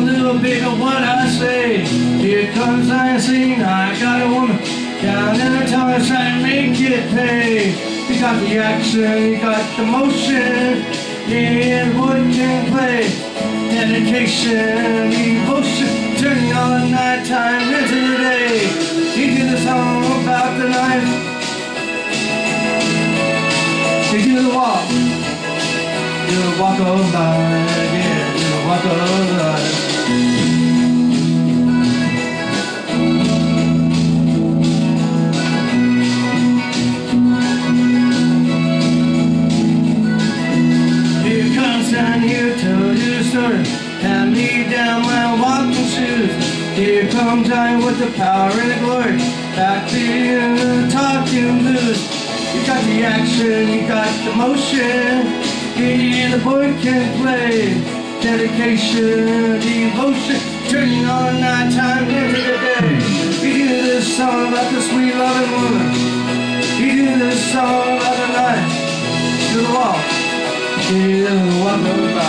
little bit of what I say. Here comes I scene, I got a woman down in the town trying to make it pay. You got the action, you got the motion, yeah, what can play. Dedication, devotion, turning on nighttime into the day. He did a song about the knife. He did the walk, the did the walk of life. Hand me down my walking shoes. Here comes I with the power and the glory. Back to the talking blues. You got the action, you got the motion. The boy can play. Dedication, devotion, turning on nighttime into the day. You hear this song about the sweet loving woman. You hear this song about the night the. You walk you walk.